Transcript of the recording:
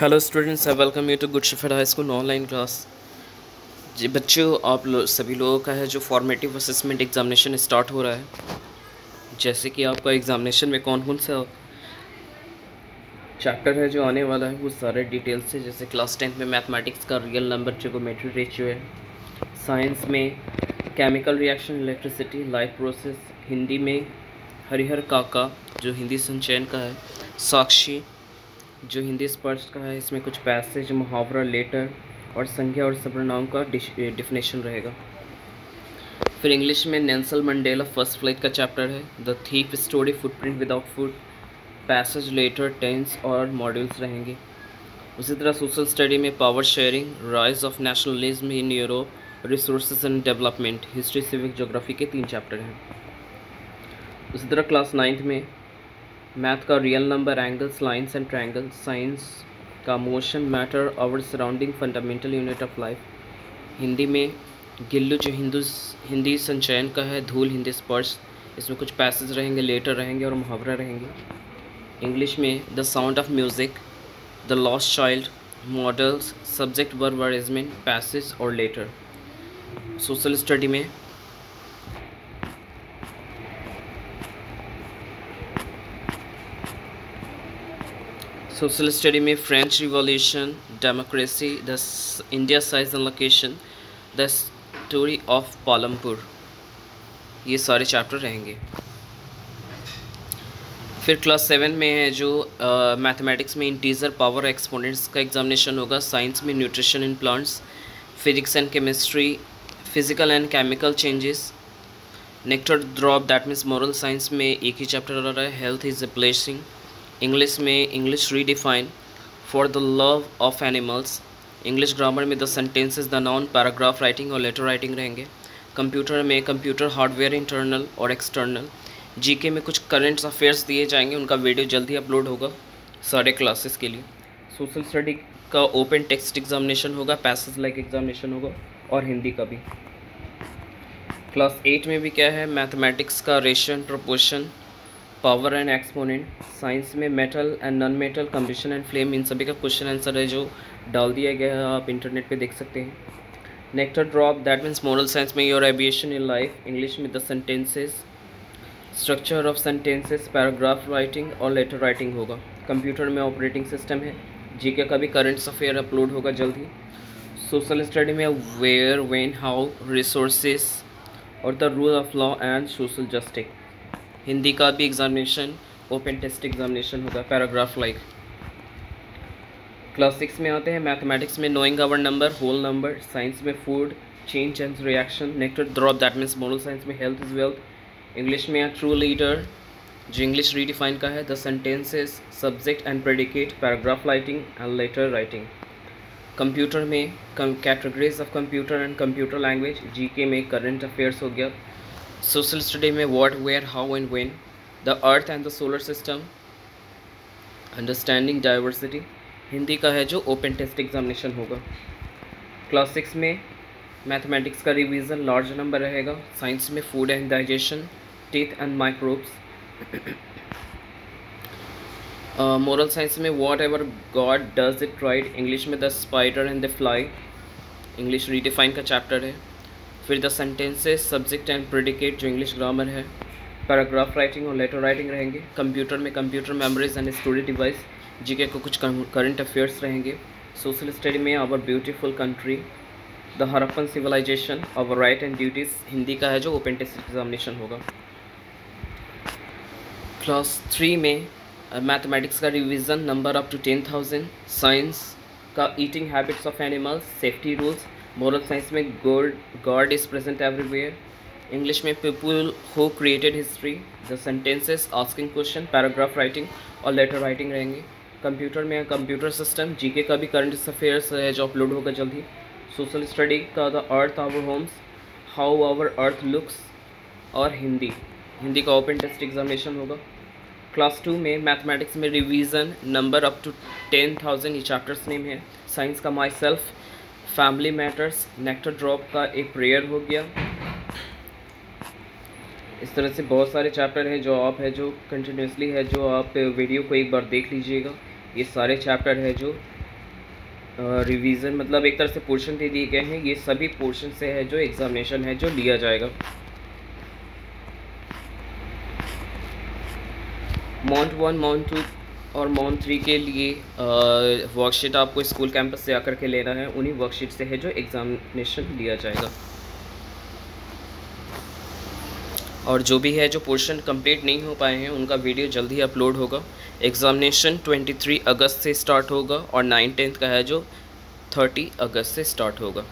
Hello students I welcome you to Good Shepherd High School online class जी बच्चों आप लो, सभी लोगों का है जो फॉर्मेटिव असेसमेंट एग्ज़ामिनेशन स्टार्ट हो रहा है। जैसे कि आपका एग्ज़ामिनेशन में कौन कौन सा चैप्टर है जो आने वाला है वो सारे डिटेल से जैसे क्लास टेंथ में मैथमेटिक्स का रियल नंबर जोमेट्री रेशियो है। साइंस में chemical reaction electricity life process Hindi में हरिहर काका जो हिंदी संचयन का है। साक्षी जो हिंदी स्पर्श का है, इसमें कुछ पैसेज मुहावरा लेटर और संज्ञा और सर्वनाम का डिफिनेशन रहेगा। फिर इंग्लिश में नेंसल मंडेला फ़र्स्ट फ़्लाइट का चैप्टर है। The thief story footprint without food passage letter tense और मॉड्यूल्स रहेंगे। उसी तरह सोशल स्टडी में power sharing rise of nationalism in Europe resource and development history civic geography के तीन चैप्टर हैं। उसी तरह क्लास नाइन्थ में मैथ का real number angles lines and triangle science का motion matter our surrounding fundamental unit of life Hindi में गिल्लू जो हिंदू, हिंदी संचयन का है, धूल, हिंदी स्पर्श, इसमें कुछ पैसेज रहेंगे लेटर रहेंगे और मुहावरा रहेंगे। इंग्लिश में the sound of music the lost child models subject verb passage और लेटर सोशल स्टडी में सोशल स्टडी में French revolution democracy the India size and location the story of Palampur ये सारे चैप्टर रहेंगे। फिर क्लास सेवन में है जो मैथमेटिक्स में इंटीजर पावर एक्सपोनेंट्स का एग्जामिनेशन होगा साइंस में nutrition in plants physics and chemistry physical and chemical changes nectar drop that means moral science में एक ही चैप्टर रहा है health is a placing English में English redefine for the love of animals English grammar में the sentences the noun paragraph writing और letter writing रहेंगे। Computer में कंप्यूटर हार्डवेयर इंटरनल और एक्सटर्नल जीके में कुछ करंट्स अफेयर्स दिए जाएँगे, उनका वीडियो जल्दी अपलोड होगा सारे क्लासेस के लिए। सोशल स्टडी का ओपन टेक्स्ट एग्जामिनेशन होगा पैसेज लाइक एग्जामिनेशन होगा और हिंदी का भी। क्लास एट में भी क्या है? मैथमेटिक्स का ration proportion power and exponent science में metal and non metal combustion and flame इन सभी का क्वेश्चन आंसर है जो डाल दिया गया है, आप इंटरनेट पे देख सकते हैं। Nectar drop that means moral science में your aviation in life English में the sentences structure of sentences paragraph writing और लेटर राइटिंग होगा। कंप्यूटर में ऑपरेटिंग सिस्टम है। जीके का भी करंट अफेयर अपलोड होगा जल्द। सोशल स्टडी में वेयर वेन हाउ रिसोर्सेस और the rule of law and social justice Hindi का भी एग्जामिनेशन ओपन टेस्ट एग्जामिनेशन होगा पैराग्राफ लाइक क्लास सिक्स में आते हैं मैथमेटिक्स में knowing our number whole number science में food change and reaction nectar drop that means moral science में health is wealth English में ट्रू लीडर जो English redefine का है the sentences subject and predicate paragraph writing and letter writing computer में categories of computer and computer language GK में current affairs हो गया। Social study में what where how and when the earth and the solar system understanding diversity Hindi का है जो open test examination होगा। Class six में मैथमेटिक्स का रिवीजन लार्ज नंबर रहेगा। साइंस में food and digestion teeth and microbes moral science में whatever god does it right English में the spider and the fly English redefine का chapter है। फिर the sentences subject and predicate जो English grammar है paragraph writing और letter writing रहेंगे। Computer में computer memories and story device GK को कुछ करंट अफेयर्स रहेंगे। सोशल स्टडी में our beautiful country the Harappan civilisation our right and duties Hindi का है जो ओपन टेस्ट एग्जामिनेशन होगा। क्लास थ्री में मैथमेटिक्स uh, का revision number up to ten thousand science का eating habits of animals safety rules moral science में god god is present everywhere English में people who created history the sentences asking question paragraph writing और letter writing रहेंगे। Computer में computer system GK का भी current affairs है, जो upload होगा जल्दी। सोशल स्टडी का the earth our homes how our earth looks और हिंदी। हिंदी का ओपन टेस्ट एग्जामिनेशन होगा। क्लास टू में मैथमेटिक्स में revision number up to ten thousand ये चैप्टर्स नेम है। साइंस का myself family matters nectar drop का एक प्रेयर हो गया। इस तरह से बहुत सारे चैप्टर हैं जो आप है जो कंटिन्यूसली है, जो आप वीडियो को एक बार देख लीजिएगा। ये सारे चैप्टर है जो रिवीजन मतलब एक तरह से पोर्शन दे दिए गए हैं। ये सभी पोर्शन से है जो एग्ज़ामिनेशन है जो लिया जाएगा। माउंट वन माउंट टू और माउंट थ्री के लिए वर्कशीट आपको स्कूल कैंपस से आकर के लेना है। उन्हीं वर्कशीट से है जो एग्ज़ामिनेशन लिया जाएगा। और जो भी है जो पोर्शन कंप्लीट नहीं हो पाए हैं, उनका वीडियो जल्दी ही अपलोड होगा। एग्ज़ामिनेशन 23 अगस्त से स्टार्ट होगा और नाइन टेंथ का है जो 30 अगस्त से स्टार्ट होगा।